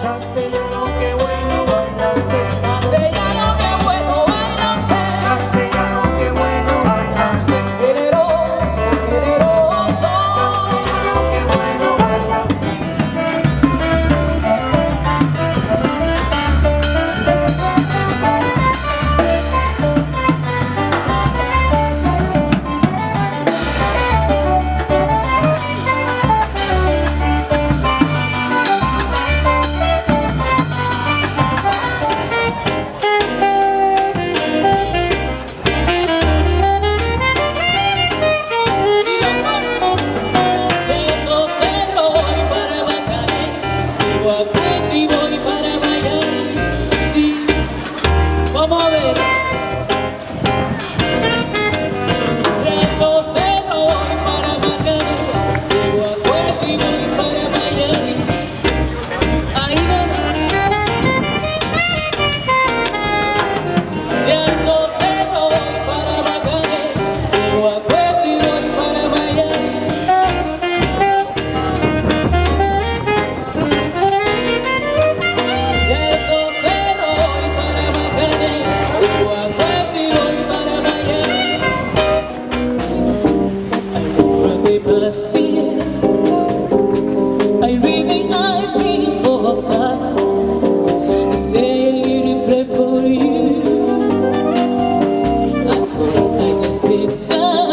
Stop bitter